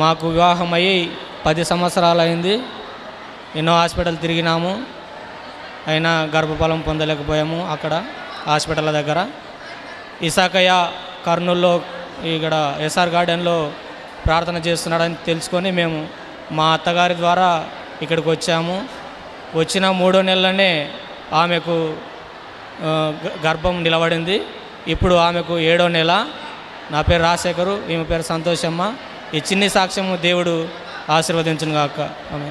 మాకు వివాహం అయ్యి పది సంవత్సరాలు అయింది ఎన్నో హాస్పిటల్ తిరిగినాము. అయినా గర్భఫలం పొందలేకపోయాము అక్కడ హాస్పిటల్ దగ్గర. ఇసాకయ్య కర్నూల్లో ఇక్కడ ఎస్ఆర్ గార్డెన్లో ప్రార్థన చేస్తున్నాడని తెలుసుకొని మేము మా అత్తగారి ద్వారా ఇక్కడికి వచ్చాము. వచ్చిన మూడో నెలలోనే ఆమెకు గర్భం నిలబడింది. ఇప్పుడు ఆమెకు ఏడో నెల. నా పేరు రాజశేఖరు ఈమె పేరు సంతోషమ్మ. ఈ చిన్ని సాక్ష్యము దేవుడు ఆశీర్వదించును గాక ఆమె